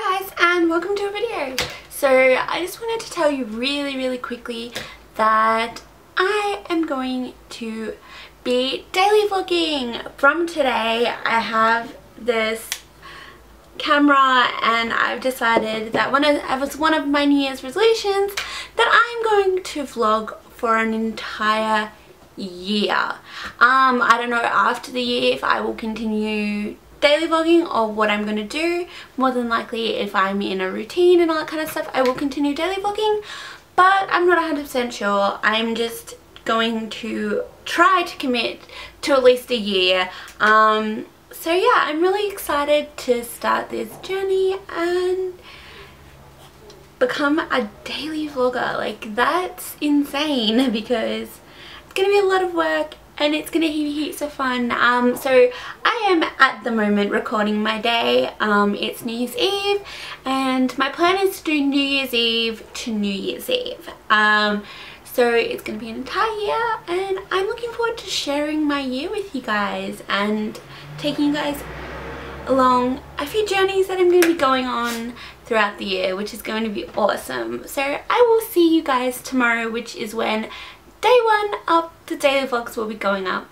Hi guys and welcome to a video. So I just wanted to tell you really really quickly that I am going to be daily vlogging from today. I have this camera and I've decided that one of, it was one of my New Year's resolutions that I'm going to vlog for an entire year. Um, I don't know after the year if I will continue daily vlogging or what I'm going to do. More than likely if I'm in a routine and all that kind of stuff I will continue daily vlogging but I'm not 100% sure. I'm just going to try to commit to at least a year. Um, so yeah, I'm really excited to start this journey and become a daily vlogger. Like that's insane because it's going to be a lot of work and it's gonna be heaps of fun. Um, so I am at the moment recording my day. Um, it's New Year's Eve and my plan is to do New Year's Eve to New Year's Eve. Um, so it's gonna be an entire year and I'm looking forward to sharing my year with you guys and taking you guys along a few journeys that I'm going to be going on throughout the year which is going to be awesome. So I will see you guys tomorrow which is when day one of the daily vlogs will be going up.